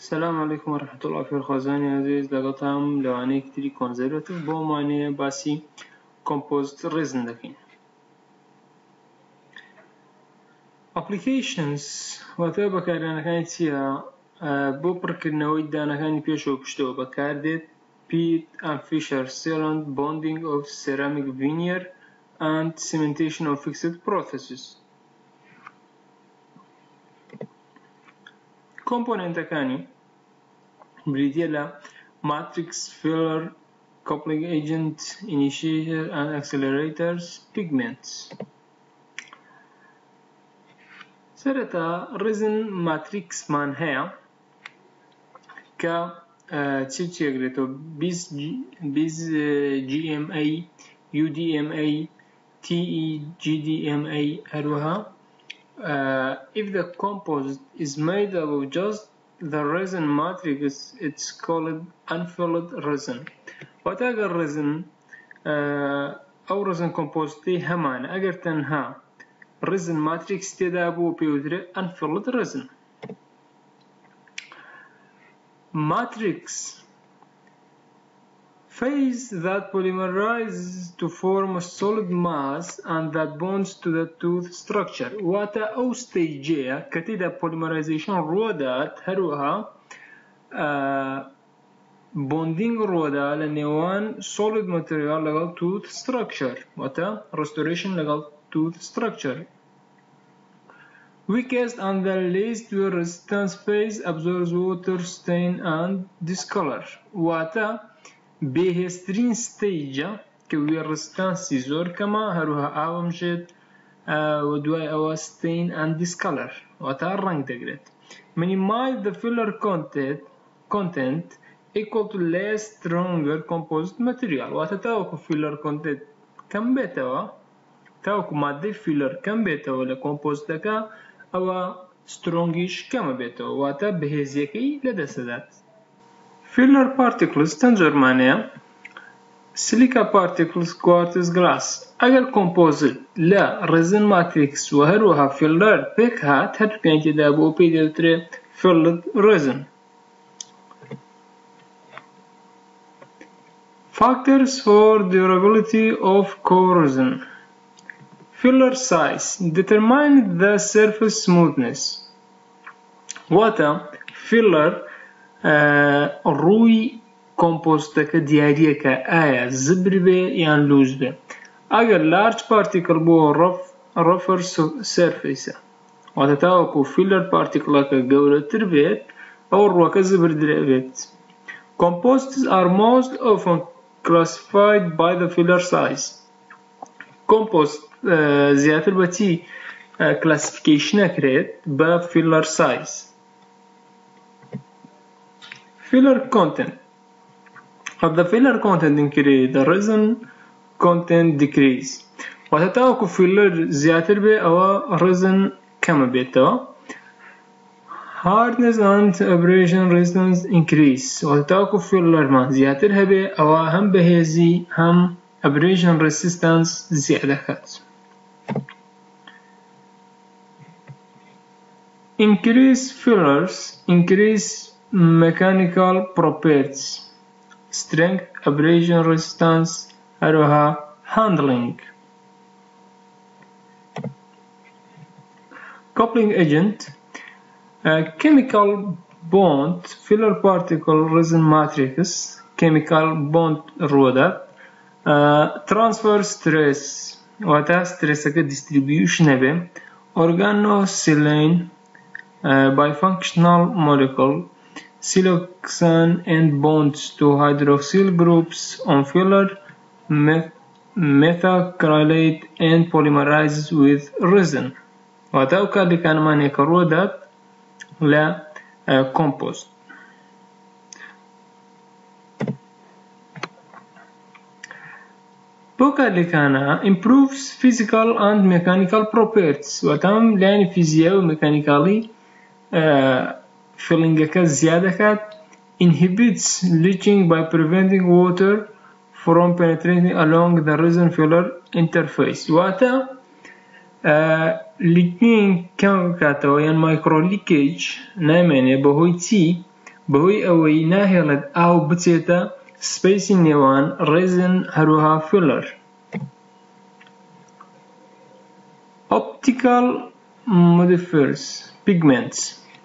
سلام علیکم ورحمة الله فێرخوازانی عزیز لەگەڵتان لەوانەیەکی تری کۆنزەروەتیڤ بۆ مانێ باسی کۆمپۆزت ڕێزن دەکەین. ئەپلیکیشنز واتە بەکارهێنەکانی چییە؟ بۆ پڕکردنەوەی دانەکانی پێشەوە پشتەوە بەکاردێت Pitt and Fisher Sealant Bonding of Ceramic Veneer and Cementation of Fixed Processes. کۆمپۆننتەکانی بریتە لە ماتریکس فلر کۆپلگ ئەجنت ئینیشیتر ئەن ئەکسلرەتەرس پیگمنت سرەتا ڕزن ماتریکسمان هەیە کە چی چێگرێتەوە GMA UDMA TEGDMA هەروەها Uh, if the composite is made up of just the resin matrix, it's called unfilled resin. وقت اگر resin او resin composite همان اگر تنها resin matrix تێدا بوو پێوترێ unfilled resin. Matrix phase that polymerizes to form a solid mass and that bonds to the tooth structure واتە ئەو ستەیجەیە کە تێدا polymerization ڕۆدات هەروەها bonding ڕۆدا لە نێوان solid material لەگەڵ tooth structure واتە restoration لەگەڵ tooth structure Weakest and the least resistance phase absorbs water, stain and discolor. واتە بێهێسترین ستەیجە کە وێ ڕستانسی زۆر کەمە هەروها ئاوم ژێت و دوای ئەوە ستین ئەند دیسکەلەر واتە ڕنگ دەگرێت. the filler content content equal to less stronger composite material. واتە تاوەکو filler content کەم بێتەوە تاوەکو مادەی filler کەم بێتەوە لە کۆمپۆزتەکە ئەوە سترۆنگیش کەمە بێتەوە. واتە بەهێزیەکەی لەدەسەدات filler particles چەند جۆرمانەیە سیلیکا particles quartz glass ئەگەر کۆمپۆزت لە ڕێزن ماتریکس و هەروەها فیلەر پێک هات هەردووکیان تێدا بۆ پێی دەوترێ فیلد ڕێزن Factors for durability of corrosion Filler size determine the surface smoothness واتە filler ڕووی کۆمپۆستەکە دیارریەکە ئایا زبر بێ یان لوز بێ ئەگەر لارج پارتیکل بۆ ڕفر سەرفیسە واتە تاوەکو فیلەر پارتیکڵەکە گەورەتر بێت ئەو ڕووەکە زبر درێبێت Composites are most often classified by the filler size. Compost زیاتر بە چی کلاسیفیکیشنەکرێت بە filler size. Filler content of the filler content increase the resin content decrease واتە تاوەکو فیلر زیاتر بێ ئەوە ڕزن کەمە بێتەوە hardness and abrasion resistance increase واتە تاوەکو فیلەرمان زیاتر هەبێ ئەوە هەم بەهێزی هەم abrasion resistance زیاد دەکات increase fillers increase mechanical properties strength abrasion resistance هەروەها handling coupling agent uh, chemical bond filler particle resin matrix chemical bond ڕۆدا uh, transfer stress واتە سترسەکە distribution هەبێ organosilane uh, bifunctional molecule siloxane and bonds to hydroxyl groups on filler methacrylate and polymerizes with resin واتە ئەو کاردەکانمانێک کە ڕۆدات لە کۆمپۆست بۆ کاردەکانە improves physical and mechanical properties واتەم لایانی فیزیە و مەکانیکاڵی فیلنگەکە زیاد دەکات inhibits leaching by preventing water from penetrating along the resin filler interface واتە لیکنگ کەم بکاتەوە یان مایکرۆلیکیج نامێنێ بەهۆی چی بەهۆی ئەوەی ناهێڵێت ئاو بچێتە سپیسی نێوان ڕێزن هەروەها فلەر optical modifiers pigments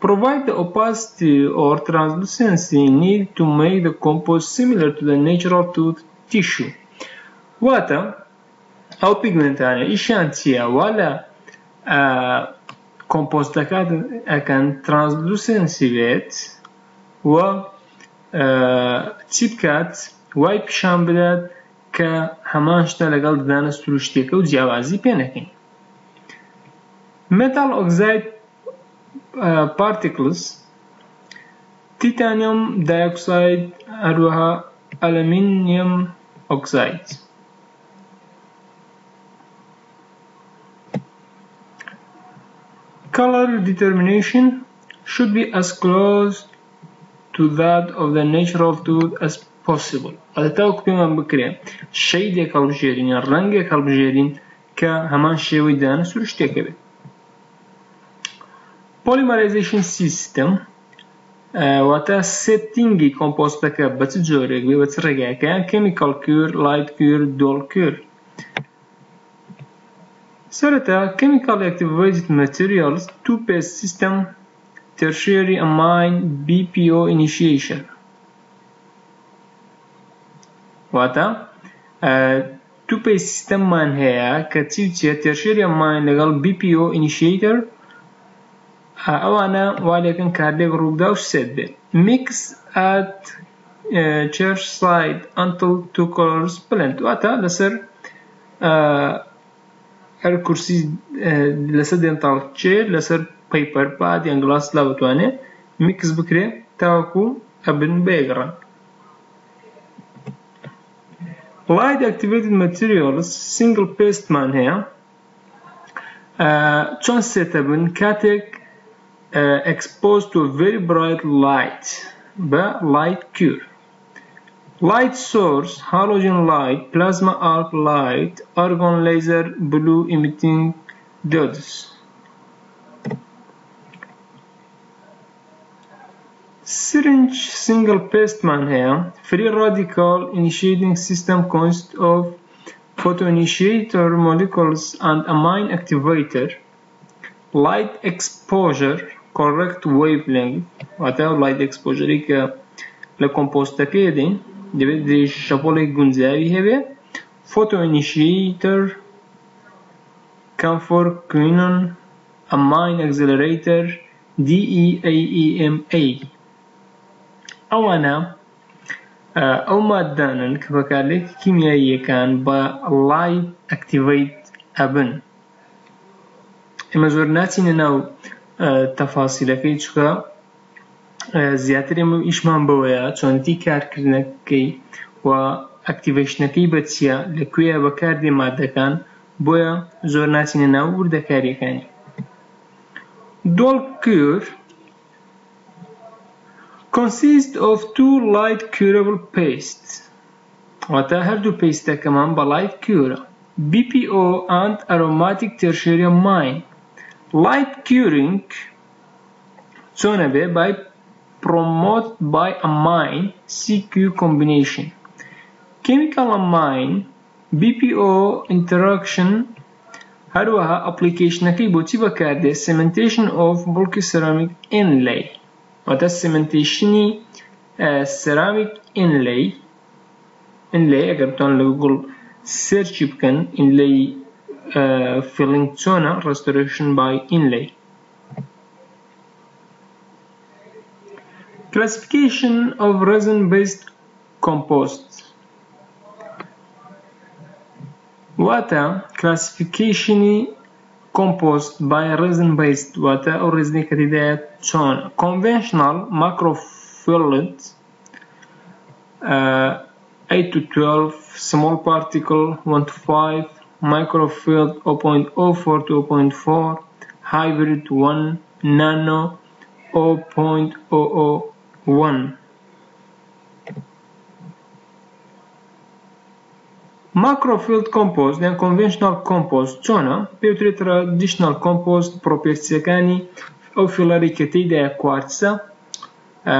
provide the opacity or translucency needed to make the compost similar to the natural tooth tissue واتە ئەو پیگمنتانە ئیشیان چییە وا لە کۆمپۆستەکات ئەکەن ترانسلوسنسی بێت و چی بکات وای پیشان بدات کە هەمان شتە لەگەڵ ددانە سروشتێکە و جیاوازی پێ نەکەین metal oxide uh, particles titanium dioxide هەروەها aluminium oxide Color determination should be as close to that of the natural tooth as possible. ئەتاوک پێمان بکرێ شەیدێک هەڵبژێرین یا ڕەنگێک هەڵبژێرین کە هەمان شێوەی دانە سروشتێکە بێت. Polymerization system واتە سێتینگی کۆمپۆستەکە بە چ جۆرێک بێ بە چ ڕێگایکەیان chemical cure, light cure, dull cure. سەرەتا chemical activated materials two-phase system tertiary amine BPO initiation واتە two-phase systemمان هەیە کە چی بچێ tertiary amine لەگەڵ BPO initiator ئەوانە والێکن کاردێک ڕوودا و سێت بێت. At uh, church side until two colors blend. واتە لەسەر هەر کورسی لەسەر دێنتاڵ چێ لەسەر پیپەر پاد یان گلاس لا بتوانێت میکس بکرێ تاوەکو ئەبن بێگەڕن. Light activated materials single paste مان هەیە. چۆن سێتە بن؟ کاتێک Uh, exposed to very bright light بە light cure. Light source halogen light plasma arc light argon laser blue emitting diodes. Syringe single paste man here free radical initiating system consists of photoinitiator molecules and amine activator light exposure correct wavelength atau light exposure că la composta pe din de de șapole gunzeavi photo initiator camphorquinone amine accelerator DEAEMA او انا او مادان كبكار لك كيميائي كان با light activate ابن اما زور تەفاسیلەکەی چکە؟ زیاتر ئێمە ئیشمان بەوەیە چۆنتی کارکردنەکەی و ئەکتیڤشنەکەی بە چییە؟ لەکوێە بەکاردێ مادەکان؟ بۆیە زۆر ناچینە ناو وردەکاریەکانی. دۆڵ کور consist of two light curable pastes. واتە هەردوو پێستەکەمان بە light cure BPO and aromatic tertiary amine light curing چۆنە بێ by promoted by amine CQ combination chemical amine BPO interaction هەروەها ئەپلیکیشنەکەی بۆچی بەکاردێ cementation of bulky ceramic inlay واتە cementationی ceramic inlay inlay ئەگەر بتوان لە گوگڵ سێرچی بکەن inlay uh, filling zona restoration by inlay. Classification of resin-based composts. Water classification compost by resin-based water or resin-based zone. Conventional microfluid uh, 8 to 12 small particle 1 to 5 microfilled 0.04 to 0.4, hybrid 1, nano 0.001. Macrofilled compost and conventional compost zonă pe traditional compost propiecțiecanii ofilării chetii de coarță, uh,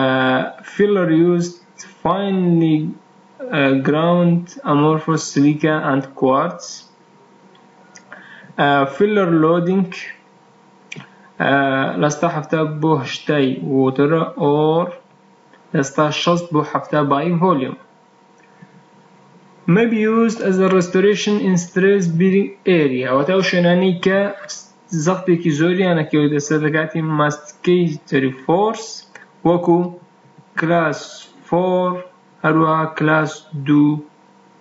filler used finely uh, ground amorphous silica and quartz, فيلر لودينج لسته هفته بو هشتاي ووتر اور لسته شست بو هفته باي فوليوم may be used as a restoration in stress bearing area. وتو شناني ك زغبێکی زۆریانە کەوت دەسەر لەگاتی ماستکەی تری فۆرس وكو class 4 هروا class 2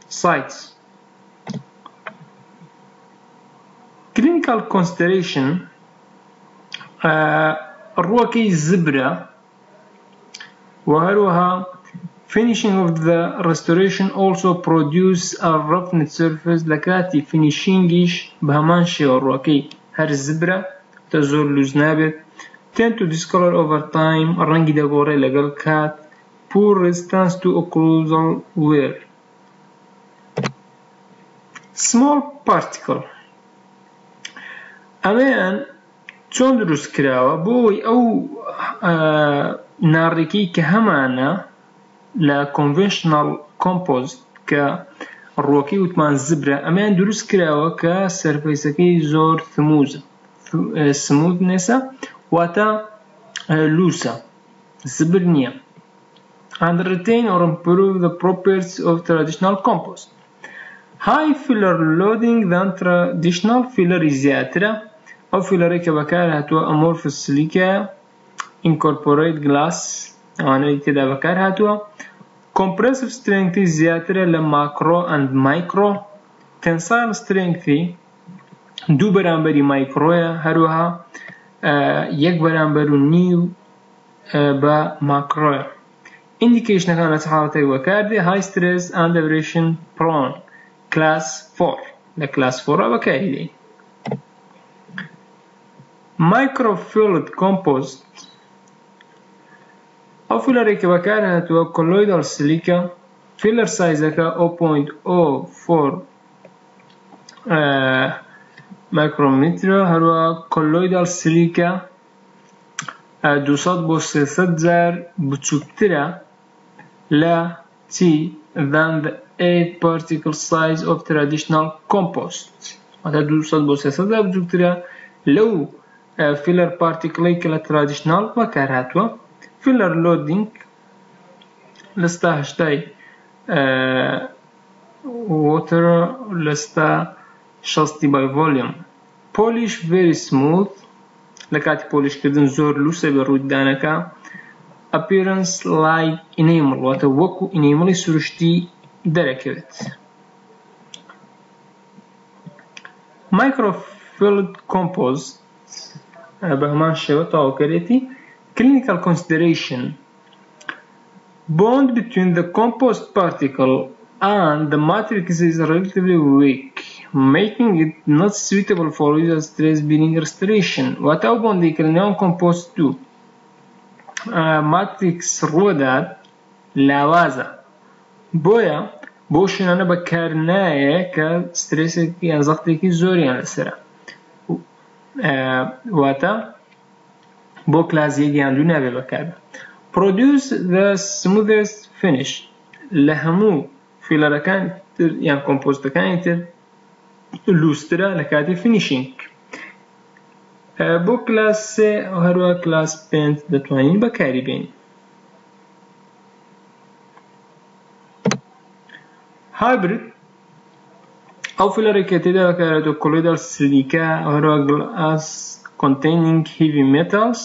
sites. clinical consideration ڕووەکەی زبرە و هەروەها finishing of the restoration also produce a roughened surface لە کاتی finishingیش بە هەمان شێوە ڕووەکەی هەر زبرە تە زۆر لوز نابێت tend to discolor over time ڕەنگی دەگۆڕێ لەگەڵ کات poor resistance to occlusal wear small particle ئەمەیان چۆن دروست کراوە؟ بۆی ئەو ناڕێکی کە هەمانە لە کۆنڤنشنال کۆمپۆزت کە ڕۆکەی وتمان زبرە ئەمیان دروست کراوە کە سەرفەیسەکەی زۆر ثموزە سموت نێسە واتە لوسە. زبر نییە. And retain or improve the properties of traditional compost. High filler loading than traditional filler زیاترە. ئەو فیلەرێککە بەکار هاتووە ئەمۆرفس سلیکە ئینکۆرپۆریت گلاس ئەوانەی تێدا بەکار هاتووە. کۆمپرسف سترنگتی زیاترە لە ماکرۆ ئەند مایکرۆ. تەنسان سترنگتی دوو بەرامبەری مایکرۆیە هەروەها یەک بەرامبەر و نیو بە ماکرۆە ئیندیکیشنەکان لە حاڵەتی وەکاردێ های سترس ئەندەبرشن پرۆن کلاس فۆر لە کلاس فۆرە بەکاری دێن مایکرۆفیلت کۆمپۆست ئەو فیلەرێکی بەکار هاتووە کۆلۆیدەڵ سلیکە فیلەر سایزەکە 0.04 مایکرۆمیترە هەروە کۆلۆیدال سلیکە 200 بۆ 300 جار بچووکترە لە چی than the 8 particle size of traditional compost واتە 200 بۆ 300 جار بچووکترە لەو فیلەر پارتیکڵی کە لە ترادیشنال بەکار هاتووە فیلەر لۆدینگ لەستا هشتای وۆتر لەستا شەستی بای ڤۆلیوم. پۆلیش very smooth لە کاتی پۆلیشکردن زۆر لوسە بە ڕوودانەکە appearance like enamel واتە وەکو ئینیمەڵی سروشتی دەرەکەوێت. microfilled compost بە هەمان شێوە تاواکەرێتی clinical consideration bond between the compost particle and the matrix is relatively weak making it not suitable for use as stress bearing restoration واتە ئەو بۆندی کە لەنێوان کۆمپۆست و ماتریکس ڕۆدات لاوازە بۆیە بۆ شوێنانە بەکار نایە کە سترسێکی واتە بۆ کلازیەک یان دوو نابێ بەکار produce the smoothest finish. لە هەموو فیلەرەکان تر یان کۆمپۆستەکانی تر لوسترە لە کاتی فینیشینگ بۆ کلاس سێ هەروە کلاس پێنج دەتوانین بەکاری بێنین هایبرد ئەو فلەرێکە تێدا بەکارێتەوە کۆلیدەر سلیکا هەروە گلاس containing heavy metals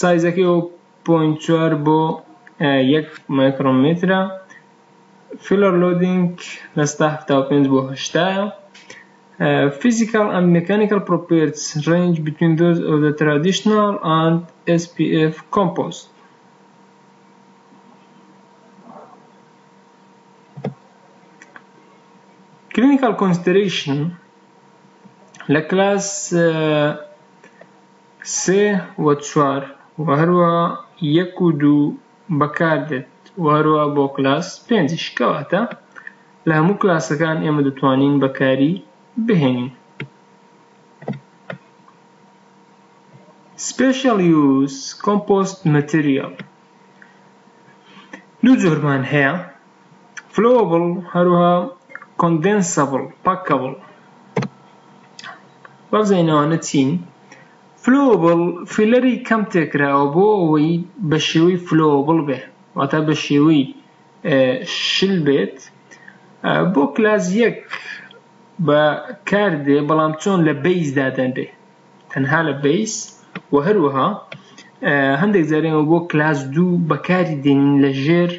سایزەکەی و پوینت چوار بۆ یەک مایکرۆمترە فیلر لودینگ لەستا هەفتا پێنج بۆ هەشتایە Uh, physical and mechanical properties range between those of the traditional and SPF compost. Clinical consideration لە کلاس سێ و چوار. و هەروە یەک و دوو بەکاردێت و هەروە بۆ کلاس پێنجش. کەواتە؟ لە هەموو کلاسەکان ئێمە دەتوانین بەکاری بهێنین. Special use compost material. دوو جۆرمان هەیە. Flowable هەروها condensable packable. بەبزینەوەنە چین. Flowable فیلەری کەم تێکراوە بۆ ئەوەی بە شێوەی flowable بێ واتە بە شێوەی شل بێت. بۆ کلاس یەک بە کاردێ بەڵام چۆن لە بیس دادەنرێ تەنها لە بیس و هەروەها هەندێک جارێنەوە بۆ کلاس دوو بەکاری دێنین لە ژێر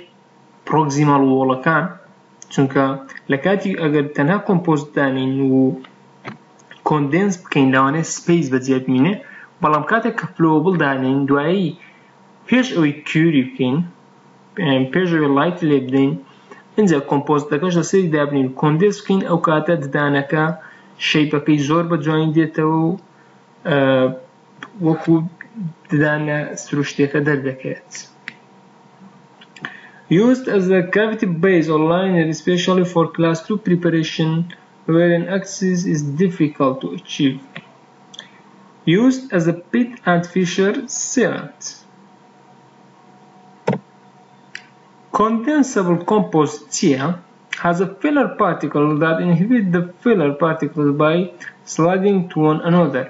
پرۆگزیمەڵ وۆڵەکان. چونکە لە کاتی ئەگەر تەنها کۆمپۆزت دانین و کۆندنس بکەین لەوانەیە سپیس بەجێ بمینێ بەڵام کاتێک کە فلۆبڵ دانین دوایی پێش ئەوەی کیوری بکەین پێش ئەوەی لایت لێ بدەین اینجا کۆمپۆزتەکەش لەسەری دابنین کۆندنس بکەین ئەو کاتە ددانەکە شەیپەکەی زۆر بە جوین دێتەوە و وەکو ددانە سروشتێکە دەردەکەێت. Used as a cavity base online especially for class 2 preparation where an axis is difficult to achieve. Used as a pit and fissure sealant. Condensable compost chia has a filler particle that inhibit the filler particles by sliding to one another.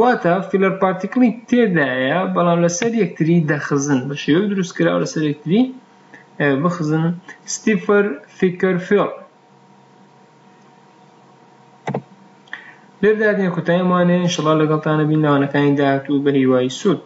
واتە فیلەر پارتیکلی تێدایە بەڵام لەسەر یەکتری دەخزن بە شێوە دروستکراوە لەسەر یەکتری مخزن ستيفر فيكر فيل لبدا دین کتای ما نه ان شاء الله لګل تا نه كان ان بني واي سود